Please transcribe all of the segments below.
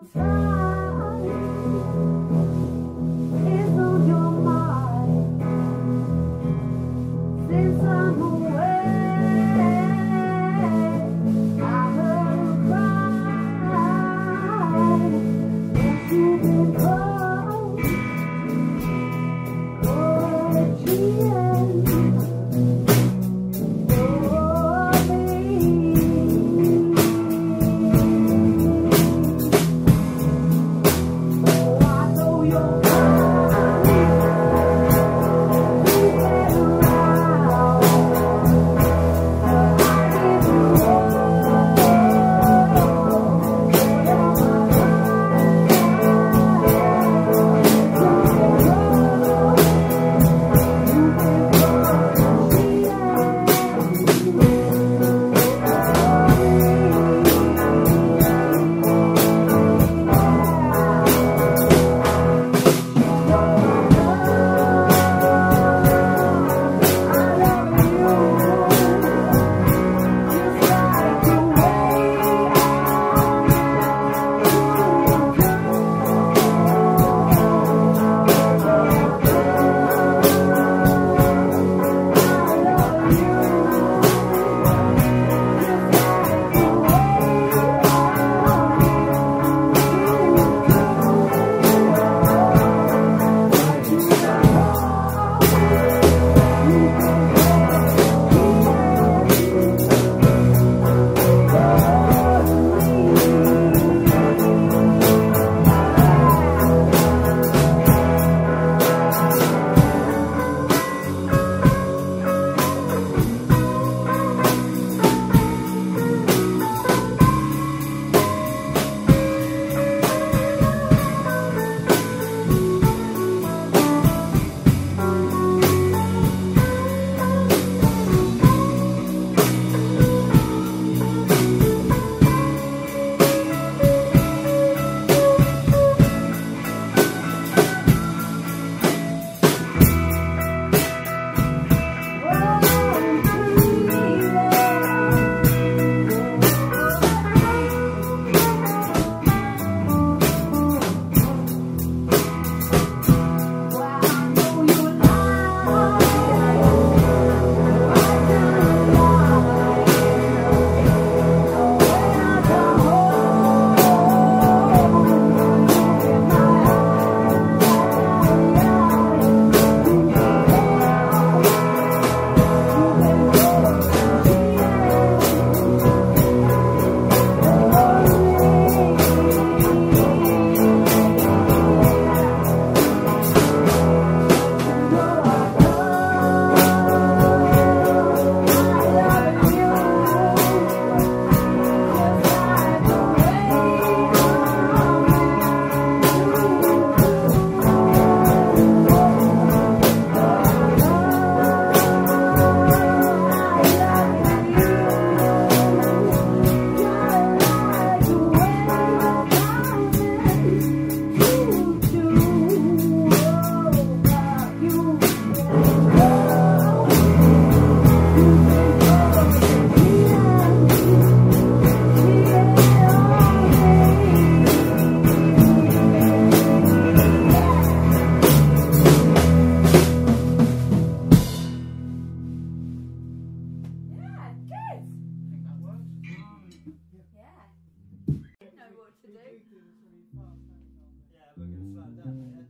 outside.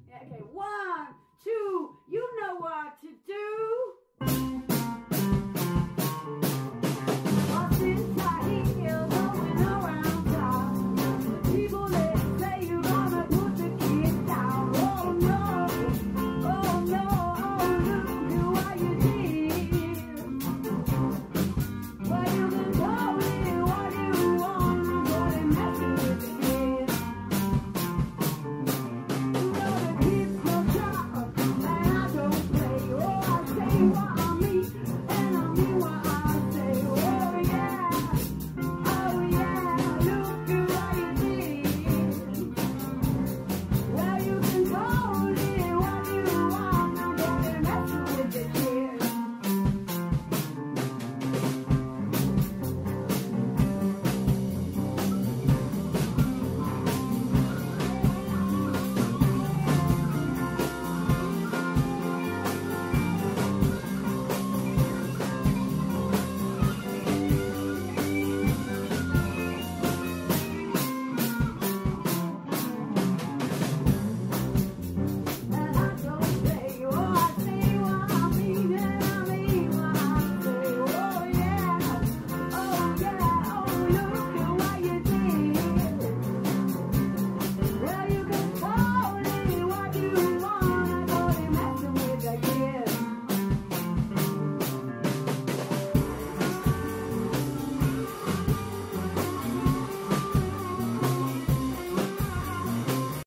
Yeah, okay, one, two, you know what to do.